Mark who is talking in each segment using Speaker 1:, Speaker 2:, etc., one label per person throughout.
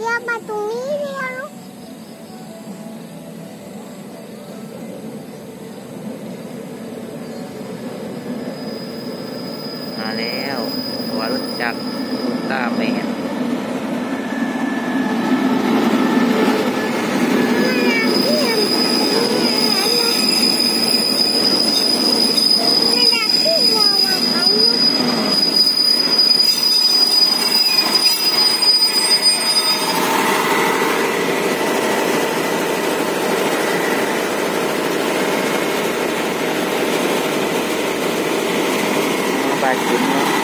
Speaker 1: เรียกมาตรงนี้เรียก
Speaker 2: มาแล้วตัวรถจักรลูกตาแมน back in.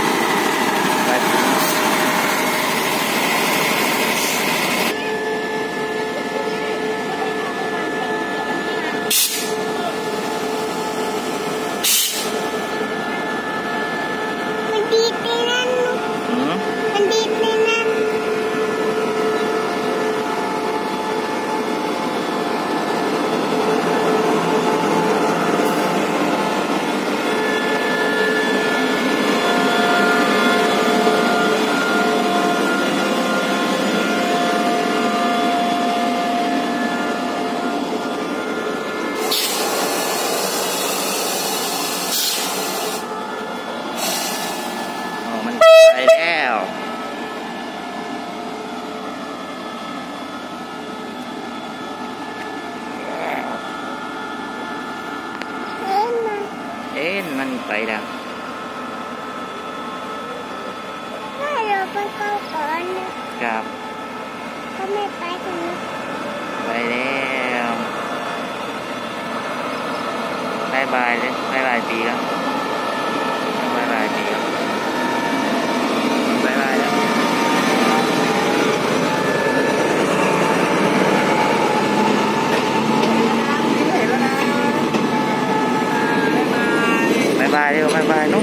Speaker 2: เอ๊ะมันไปแล้ว
Speaker 1: ถ้าเราไปเข้าก่อนนะครับถ้าไม่ไปตรงนี้
Speaker 2: ไปแล้วบายบายเลยบายบายปีแล้ว tayo kabayan no?